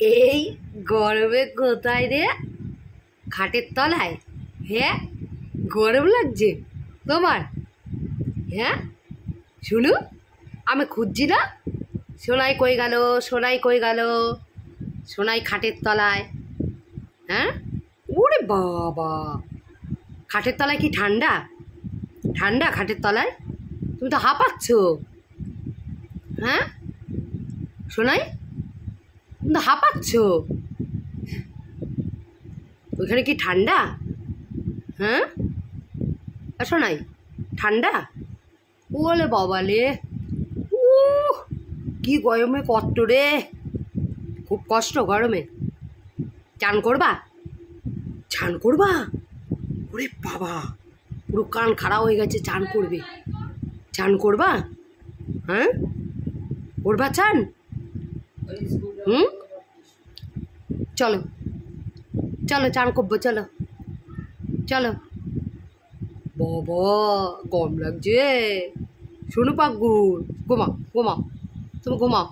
এই গরমে কোথায় রে? খাটের তলায়? হ্যাঁ? গরম লাগছে তোমার? হ্যাঁ? শুনু, আমি খুঁজছি না? সোনাই কই গেল? সোনাই কই গেল? সোনাই খাটের তলায়। হ্যাঁ? ওরে বাবা! খাটের তলায় কি ঠান্ডা? ঠান্ডা খাটের তলায়? তুমি তো হাঁপাচ্ছ। হ্যাঁ? সোনাই? তুমি তো হাঁপাচ্ছ? ওইখানে কি ঠান্ডা? হ্যাঁ? আর শোনাই ঠান্ডা? ও ওলে বাবালে উ কি গরমে কষ্ট রে। খুব কষ্ট গরমে। চান করবা? চান করবা? ওরে বাবা, পুরো কান খারাপ হয়ে গেছে, চান করবে। চান করবা? হ্যাঁ? করবা চান? হুম? চলো। চলো, চান করব, চলো। চলো। বাবা গম লাগছে। শোনো পাগুন ঘুমাও ঘুমাও। তুমি ঘুমাও।